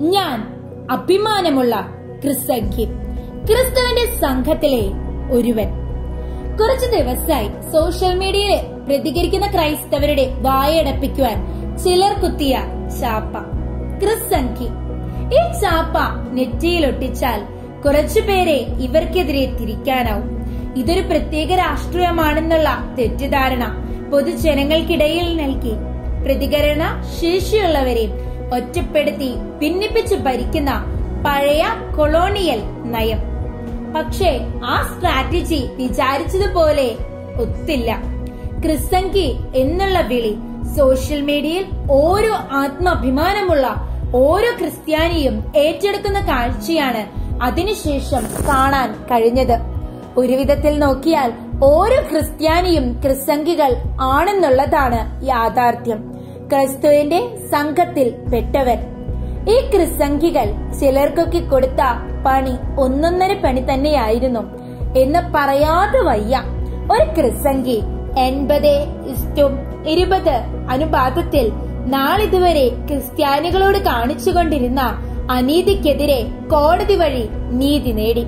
ഞാൻ അഭിമാനമുള്ള ക്രിസ്തജ്ഞൻ ക്രിസ്തുവിന്റെ സംഘത്തിലെ ഒരുവൻ. കുറച്ചു ദിവസമായി സോഷ്യൽ മീഡിയയിൽ പ്രതികരിക്കുന്ന ക്രൈസ്തവരുടെ വായടപ്പിക്കുവാൻ ചിലർ കുത്തിയ ചാപ്പ ക്രിസ്സംഖി ഈ ചാപ്പ നെറ്റിയിൽ ഒട്ടിച്ചാൽ കുറച്ചുപേരെ ഇവർക്കെതിരെ തിരിക്കാനാവും. ഇതൊരു പ്രത്യേക രാഷ്ട്രീയമാണെന്നുള്ള തെറ്റിദ്ധാരണ പൊതുജനങ്ങൾക്കിടയിൽ നൽകി. പ്രതികരണ ശേഷിയുള്ളവരെ ഒറ്റപ്പെടുത്തി ഭിന്നിപ്പിച്ച് ഭരിക്കുന്ന പഴയ കൊളോണിയൽ നയം. പക്ഷേ ആ സ്ട്രാറ്റജി വിചാരിച്ചതുപോലെ ഒത്തില്ല. ക്രിസ്തങ്കി എന്നുള്ള വിളി സോഷ്യൽ മീഡിയയിൽ ഓരോ ആത്മാഭിമാനമുള്ള ഓരോ ക്രിസ്ത്യാനിയും ഏറ്റെടുക്കുന്ന കാഴ്ചയാണ് അതിനുശേഷം കാണാൻ കഴിഞ്ഞത്. ഒരു വിധത്തിൽ നോക്കിയാൽ ഓരോ ക്രിസ്ത്യാനിയും ക്രിസ്തങ്കികൾ ആണെന്നുള്ളതാണ് യാഥാർത്ഥ്യം. ക്രിസ്തുവിന്റെ സംഘത്തിൽ പെട്ടവർ ഈ ക്രിസംഖികൾ ചിലർക്കൊക്കെ കൊടുത്ത പണി ഒന്നൊന്നര പണി തന്നെയായിരുന്നു. എന്ന് പറയാതെ വയ്യ. ഒരു ക്രിസംഖി എൺപത് ഇരുപത് അനുപാതത്തിൽ നാളിതുവരെ ക്രിസ്ത്യാനികളോട് കാണിച്ചുകൊണ്ടിരുന്ന അനീതിക്കെതിരെ കോടതി വഴി നീതി നേടി.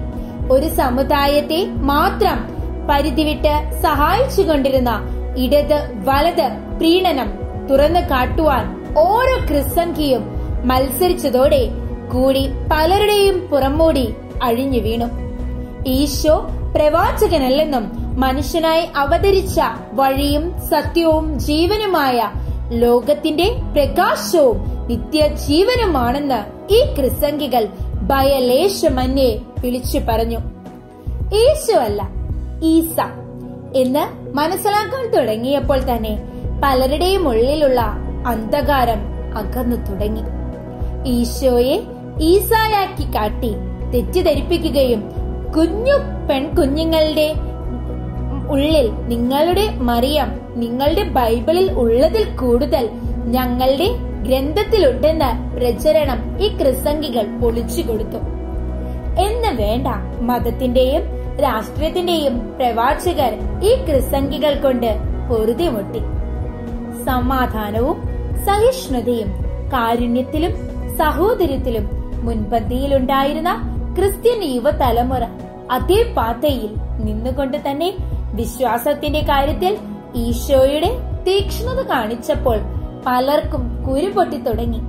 ഒരു സമുദായത്തെ മാത്രം പരിധിവിട്ട് സഹായിച്ചുകൊണ്ടിരുന്ന ഇടത് വലത് പ്രീണനം തുറന്നു കാട്ടുവാൻ ഓരോ ക്രിസ്സംഖിയും മത്സരിച്ചതോടെ കൂടി പലരുടെയും പുറമോടി അഴിഞ്ഞു വീണു. ഈശോ പ്രവാചകനല്ലെന്നും മനുഷ്യനായി അവതരിച്ച വഴിയും സത്യവും ജീവനുമായ ലോകത്തിന്റെ പ്രകാശവും നിത്യജീവനുമാണെന്ന് ഈ ക്രിസ്സംഖികൾ ഭയലേശമന്യെ വിളിച്ചു പറഞ്ഞു. ഈശോ അല്ല ഈസ എന്ന് മനസ്സിലാക്കാൻ തുടങ്ങിയപ്പോൾ തന്നെ പലരുടെയും ഉള്ളിലുള്ള അന്ധകാരം അകന്നു തുടങ്ങി. ഈശോയെ ഈസായാക്കി കാട്ടി തെറ്റിദ്ധരിപ്പിക്കുകയും കുഞ്ഞു പെൺകുഞ്ഞുങ്ങളുടെ ഉള്ളിൽ നിങ്ങളുടെ മറിയം നിങ്ങളുടെ ബൈബിളിൽ ഉള്ളതിൽ കൂടുതൽ ഞങ്ങളുടെ ഗ്രന്ഥത്തിലുണ്ടെന്ന പ്രചരണം ഈ ക്രിസംഗികൾ പൊളിച്ചു കൊടുത്തു. എന്ന് വേണ്ട മതത്തിന്റെയും രാഷ്ട്രീയത്തിന്റെയും പ്രവാചകർ ഈ ക്രിസംഗികൾ കൊണ്ട് പൊറുതിമുട്ടി സമാധാനവും സഹിഷ്ണുതയും കാരുണ്യത്തിലും സഹോദര്യത്തിലും മുൻപന്തിയിലുണ്ടായിരുന്ന ക്രിസ്ത്യൻ യുവതലമുറ അതേ പാതയിൽ നിന്നുകൊണ്ട് തന്നെ വിശ്വാസത്തിന്റെ കാര്യത്തിൽ ഈശോയുടെ തീക്ഷ്ണത കാണിച്ചപ്പോൾ പലർക്കും കുരുപൊട്ടി തുടങ്ങി.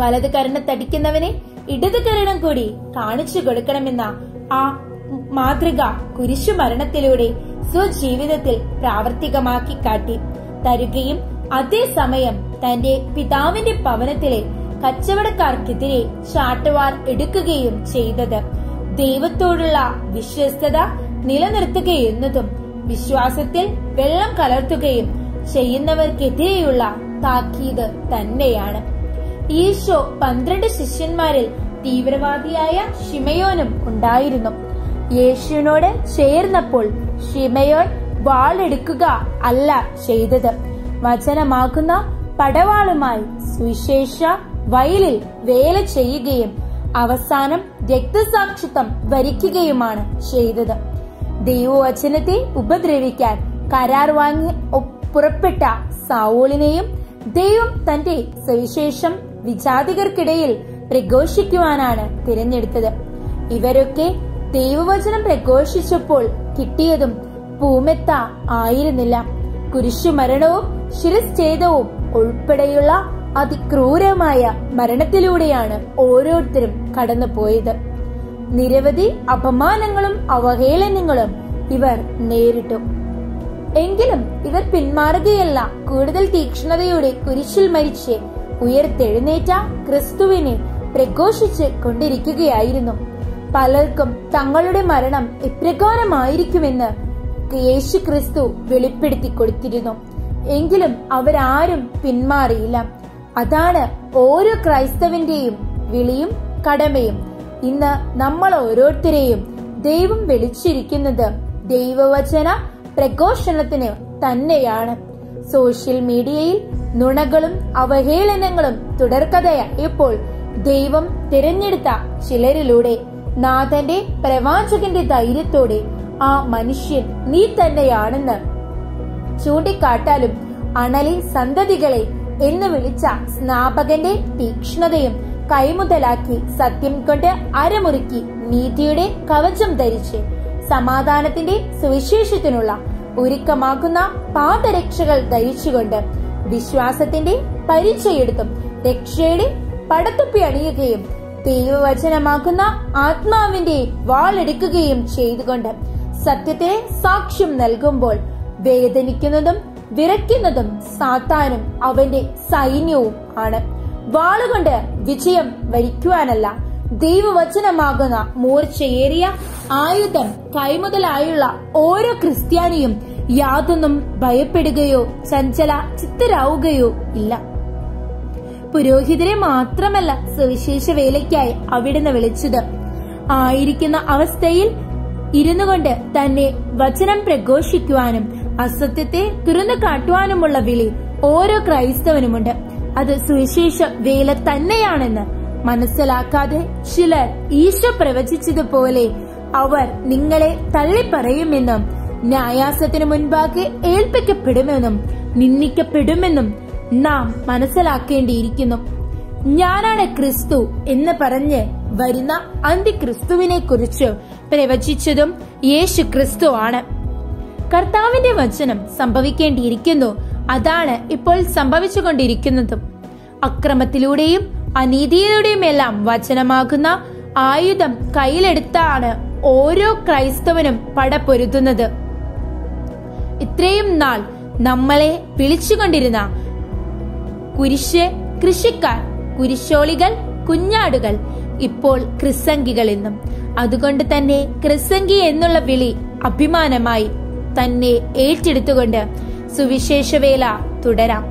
വലത് കരണത്തടിക്കുന്നവനെ ഇടത് കരണം കൂടി കാണിച്ചു കൊടുക്കണമെന്ന ആ മാതൃക കുരിശു മരണത്തിലൂടെ സ്വജീവിതത്തിൽ പ്രാവർത്തികമാക്കി കാട്ടി. തരുകയും അതേസമയം തന്റെ പിതാവിന്റെ ഭവനത്തിലെ കച്ചവടക്കാർക്കെതിരെ ചാട്ടവാർ എടുക്കുകയും ചെയ്തത്. ദൈവത്തോടുള്ള വിശ്വസ്തത നിലനിർത്തുകയെന്നതും വിശ്വാസത്തിൽ വെള്ളം കലർത്തുകയും ചെയ്യുന്നവർക്കെതിരെയുള്ള താക്കീത് തന്നെയാണ്. ഈശോ പന്ത്രണ്ട് ശിഷ്യന്മാരിൽ തീവ്രവാദിയായ ഷിമയോനും ഉണ്ടായിരുന്നു. യേശുവിനോട് ചേർന്നപ്പോൾ ഷിമയോൻ വാളെടുക്കുക അല്ല ചെയ്തത്. വചനമാകുന്ന പടവാളുമായി സുവിശേഷ വയലിൽ വേല ചെയ്യുകയും അവസാനം രക്തസാക്ഷിത്വം വരിക്കുകയുമാണ് ചെയ്തത്. ദൈവവചനത്തെ ഉപദ്രവിക്കാൻ കരാർ വാങ്ങി പുറപ്പെട്ട സാവോളിനെയും ദൈവം തന്റെ സവിശേഷം വിജാതികർക്കിടയിൽ പ്രഘോഷിക്കുവാനാണ് തിരഞ്ഞെടുത്തത്. ഇവരൊക്കെ ദൈവവചനം പ്രഘോഷിച്ചപ്പോൾ കിട്ടിയതും പൂമെത്ത ആയിരുന്നില്ല. കുരിശുമരണവും ശിരസ്ഛേദവും ഉൾപ്പെടെയുള്ള അതിക്രൂരമായ മരണത്തിലൂടെയാണ് ഓരോരുത്തരും കടന്നുപോയത്. നിരവധി അപമാനങ്ങളും അവഹേളനങ്ങളും ഇവർ നേരിട്ടു. എങ്കിലും ഇവർ പിന്മാറുകയല്ല. കൂടുതൽ തീക്ഷ്ണതയോടെ കുരിശിൽ മരിച്ച് ഉയർത്തെഴുന്നേറ്റ ക്രിസ്തുവിനെ പ്രഘോഷിച്ച് കൊണ്ടിരിക്കുകയായിരുന്നു. പലർക്കും തങ്ങളുടെ മരണം എപ്രകാരമായിരിക്കുമെന്ന് യേശു ക്രിസ്തു വെളിപ്പെടുത്തി കൊടുത്തിരുന്നു. എങ്കിലും അവരാരും പിന്മാറിയില്ല. അതാണ് ഓരോ ക്രൈസ്തവന്റെയും വിളിയും കടമയും. ഇന്ന് നമ്മൾ ഓരോരുത്തരെയും ദൈവം വിളിച്ചിരിക്കുന്നത് ദൈവവചന പ്രഘോഷണത്തിന് തന്നെയാണ്. സോഷ്യൽ മീഡിയയിൽ നുണകളും അവഹേളനങ്ങളും തുടർക്കഥയായപ്പോൾ ദൈവം തിരഞ്ഞെടുത്ത ചിലരിലൂടെ നാഥന്റെ പ്രവാചകന്റെ ധൈര്യത്തോടെ ആ മനുഷ്യൻ നീ തന്നെയാണെന്ന് ചൂണ്ടിക്കാട്ടാലും അണലി സന്തതികളെ എന്ന് വിളിച്ച സ്നാപകന്റെ തീക്ഷ്ണതയും കൈമുതലാക്കി സത്യം കൊണ്ട് അരമുറുക്കി നീതിയുടെ കവചം ധരിച്ച് സമാധാനത്തിന്റെ സുവിശേഷത്തിനുള്ള ഒരുക്കമാക്കുന്ന പാദരക്ഷകൾ ധരിച്ചുകൊണ്ട് വിശ്വാസത്തിന്റെ പരിചയെടുത്തും രക്ഷയുടെ പടത്തുപ്പി അണിയുകയും ദൈവവചനമാക്കുന്ന ആത്മാവിന്റെ വാളെടുക്കുകയും ചെയ്തുകൊണ്ട് സത്യത്തെ സാക്ഷ്യം നൽകുമ്പോൾ വേദനിക്കുന്നതും വിറയ്ക്കുന്നതും സാത്താനും അവന്റെ സൈന്യവും ആണ്. വാളുകൊണ്ട് വിജയം വരിക്കുവാനല്ല ദൈവവചനമാകുന്ന മൂർച്ചയേറിയ ആയുധം കൈമുതലായുള്ള ഓരോ ക്രിസ്ത്യാനിയും യാതൊന്നും ഭയപ്പെടുകയോ ചഞ്ചല ചിത്തരാവുകയോ ഇല്ല. പുരോഹിതരെ മാത്രമല്ല സുവിശേഷ വേലയ്ക്കായി അവിടുന്ന് വിളിച്ചത്. ആയിരിക്കുന്ന അവസ്ഥയിൽ ഇരുന്നു കൊണ്ട് തന്നെ വചനം പ്രഘോഷിക്കുവാനും അസത്യത്തെ തുറന്നു കാട്ടുവാനുമുള്ള വിളി ഓരോ ക്രൈസ്തവനുമുണ്ട്. അത് സുവിശേഷ വേല തന്നെയാണെന്ന് മനസ്സിലാക്കാതെ ചിലർ ഈശോ പ്രവചിച്ചതുപോലെ അവർ നിങ്ങളെ തള്ളിപ്പറയുമെന്നും ന്യായാസത്തിനു മുൻപാകെ ഏൽപ്പിക്കപ്പെടുമെന്നും നിന്ദിക്കപ്പെടുമെന്നും നാം മനസ്സിലാക്കേണ്ടിയിരിക്കുന്നു. ഞാനാണ് ക്രിസ്തു എന്ന് പറഞ്ഞ് വരുന്ന അന്തിക്രിസ്തുവിനെ കുറിച്ച് പ്രവചിച്ചതും യേശു ക്രിസ്തു ആണ് കർത്താവിന്റെ വചനം സംഭവിക്കേണ്ടിയിരിക്കുന്നു. അതാണ് ഇപ്പോൾ സംഭവിച്ചുകൊണ്ടിരിക്കുന്നതും. അക്രമത്തിലൂടെയും അനീതിയിലൂടെയും എല്ലാം വചനമാകുന്ന ആയുധം കയ്യിലെടുത്താണ് ഓരോ ക്രൈസ്തവനും പടപൊരുതുന്നത്. ഇത്രയും നാൾ നമ്മളെ വിളിച്ചുകൊണ്ടിരുന്ന കുരിശ് കൃഷിക്കാർ കുരിശോളികൾ കുഞ്ഞാടുകൾ ഇപ്പോൾ ക്രിസംഗികൾ എന്നും. അതുകൊണ്ട് തന്നെ ക്രിസംഗി എന്നുള്ള വിളി അഭിമാനമായി തന്നെ ഏറ്റെടുത്തുകൊണ്ട് സുവിശേഷവേല തുടരാം.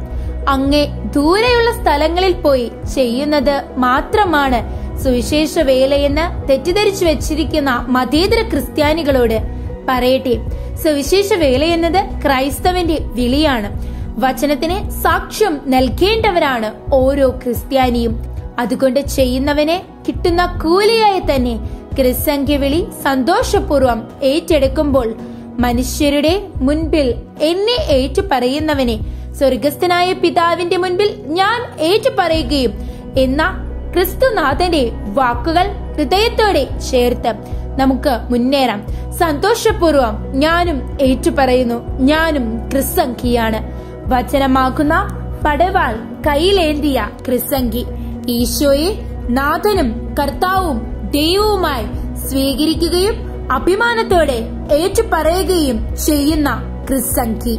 അങ്ങേ ദൂരെയുള്ള സ്ഥലങ്ങളിൽ പോയി ചെയ്യുന്നത് മാത്രമാണ് സുവിശേഷ വേലയെന്ന് തെറ്റിദ്ധരിച്ചു വെച്ചിരിക്കുന്ന മതേതര ക്രിസ്ത്യാനികളോട് പറയട്ടെ. സുവിശേഷ വേല എന്നത് ക്രൈസ്തവന്റെ വിളിയാണ്. വചനത്തിന് സാക്ഷ്യം നൽകേണ്ടവരാണ് ഓരോ ക്രിസ്ത്യാനിയും. അതുകൊണ്ട് ചെയ്യുന്നവനെ കിട്ടുന്ന കൂലിയായി തന്നെ ക്രിസ്സംഖ്യ വിളി സന്തോഷപൂർവം ഏറ്റെടുക്കുമ്പോൾ മനുഷ്യരുടെ മുൻപിൽ എന്നെ ഏറ്റു പറയുന്നവനെ സ്വർഗസ്ഥനായ പിതാവിന്റെ മുൻപിൽ ഞാൻ ഏറ്റു പറയുകയും എന്ന ക്രിസ്തുനാഥന്റെ വാക്കുകൾ ഹൃദയത്തോടെ ചേർത്ത് നമുക്ക് മുന്നേറാം. സന്തോഷപൂർവം ഞാനും ഏറ്റുപറയുന്നു. ഞാനും ക്രിസ്സംഖിയാണ്. വചനമാക്കുന്ന പടവാൾ കയ്യിലേന്തിയ ക്രിസ്സംഖി. ഈശോയെ നാഥനും കർത്താവും ദൈവവുമായി സ്വീകരിക്കുകയും അഭിമാനത്തോടെ ഏറ്റുപറയുകയും ചെയ്യുന്ന ക്രിസ്സംഖി